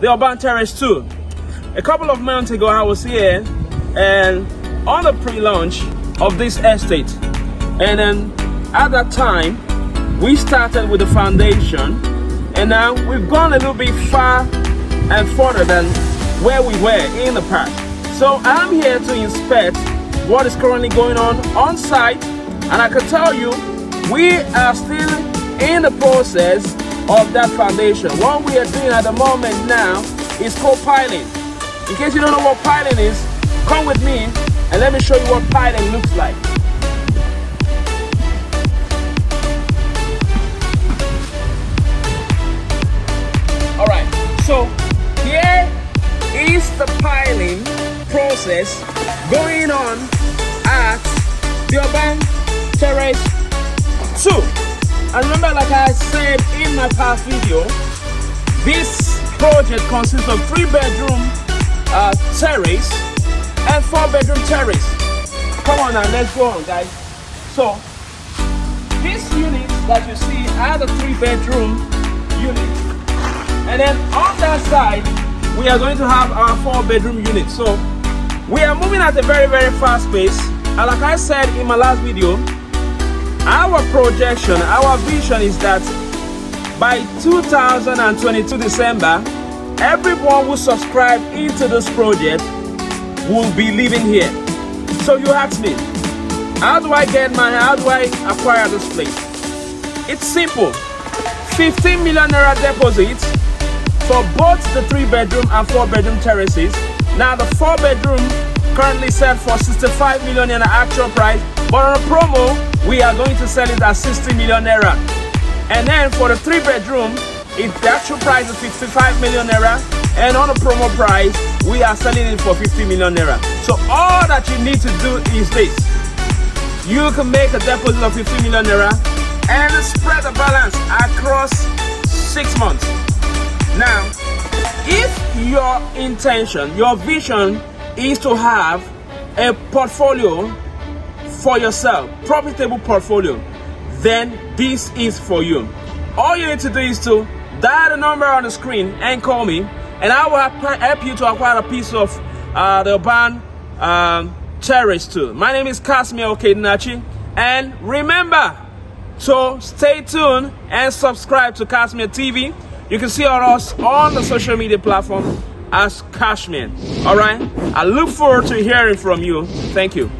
the Urban Terrace 2. A couple of months ago, I was here and on the pre-launch of this estate. And then at that time, we started with the foundation and now we've gone a little bit far and further than where we were in the past. So I'm here to inspect what is currently going on on site and I can tell you we are still in the process of that foundation. What we are doing at the moment now is co-piling. In case you don't know what piling is, come with me and let me show you what piling looks like. Alright, so here is the piling process going on at the Urban Terrace 2. And remember, like I said in my past video, this project consists of three bedroom uh, terrace and four bedroom terrace. Come on now, let's go on, guys. So, this unit that you see are the three bedroom unit. And then on that side, we are going to have our four bedroom unit. So we are moving at a very, very fast pace. And like I said in my last video, our projection, our vision is that by 2022 December, everyone who subscribe into this project will be living here. So you ask me, how do I get my, how do I acquire this place? It's simple. 15 million naira deposit for both the three bedroom and four bedroom terraces. Now the four bedroom currently set for 65 million naira actual price, but on a promo, we are going to sell it at 60 million naira. And then for the three bedroom, if the actual price is 65 million naira, and on a promo price, we are selling it for 50 million naira. So all that you need to do is this. You can make a deposit of 50 million naira and spread the balance across six months. Now, if your intention, your vision is to have a portfolio for yourself, profitable portfolio, then this is for you. All you need to do is to dial the number on the screen and call me, and I will help you to acquire a piece of uh, the Urban um, Terrace 2. My name is Casmire Okedinachi, and remember, so stay tuned and subscribe to Casmire TV. You can see us on the social media platform as Cashman. All right. I look forward to hearing from you. Thank you.